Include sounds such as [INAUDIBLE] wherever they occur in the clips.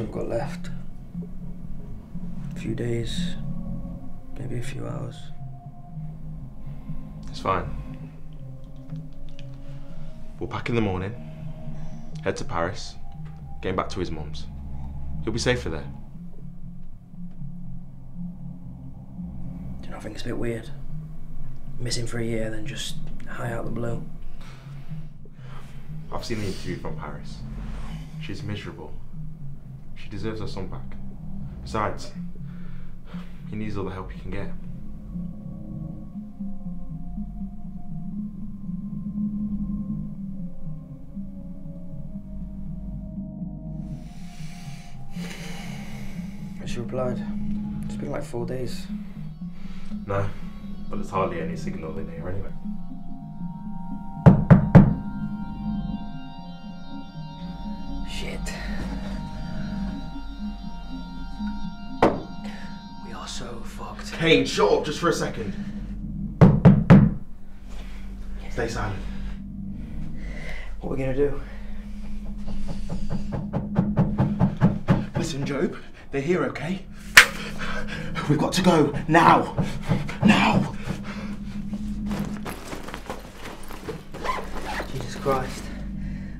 much I've got left. A few days, maybe a few hours. It's fine. We'll pack in the morning, head to Paris, getting back to his mum's. He'll be safer there. Do you not think it's a bit weird? Missing for a year, then just high out the blue. I've seen the interview from Paris. She's miserable. She deserves her son back. Besides, he needs all the help he can get. She replied? It's been like four days. No, but there's hardly any signal in here anyway. Shit. So fucked. Cain, shut up just for a second. Stay silent. What are we gonna do? Listen, Job, they're here, okay? We've got to go now. Now. Jesus Christ.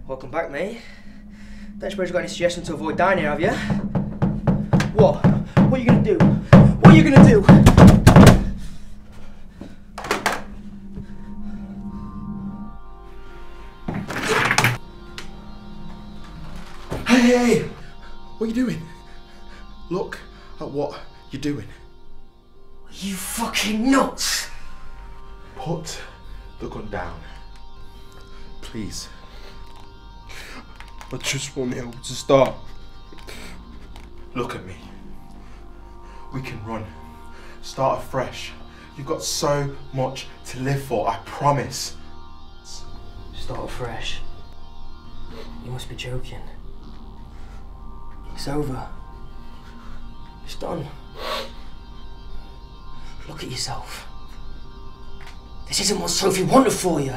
Welcome back, mate. Don't suppose you've got any suggestions to avoid dying here, have you? What? What are you gonna do? What are you gonna do? Hey, hey, hey! What are you doing? Look at what you're doing. Are you fucking nuts? Put the gun down. Please. I just want it all to stop. Look at me. We can run. Start afresh. You've got so much to live for, I promise. Start afresh. You must be joking. It's over. It's done. Look at yourself. This isn't what Sophie wanted for you.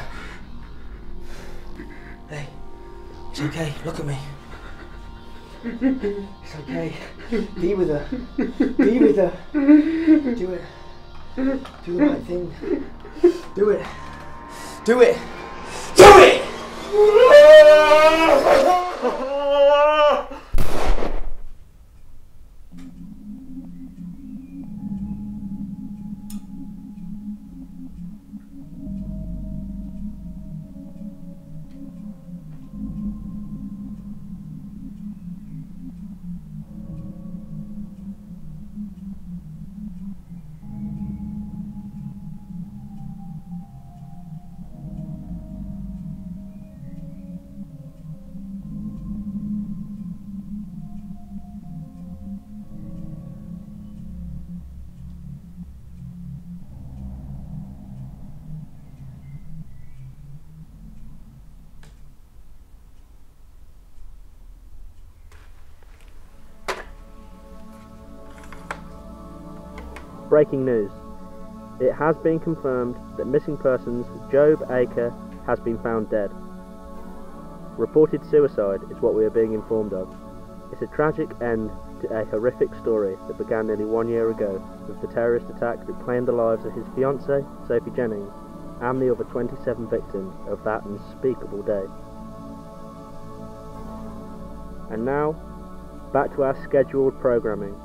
Hey, it's okay. Look at me. [LAUGHS] It's okay. Be with her. Be with her. Do it. Do the right thing. Do it. Do it. Do it! [LAUGHS] Breaking news. It has been confirmed that missing persons Job Aker has been found dead. Reported suicide is what we are being informed of. It's a tragic end to a horrific story that began nearly one year ago with the terrorist attack that claimed the lives of his fiancée, Sophie Jennings, and the other 27 victims of that unspeakable day. And now, back to our scheduled programming.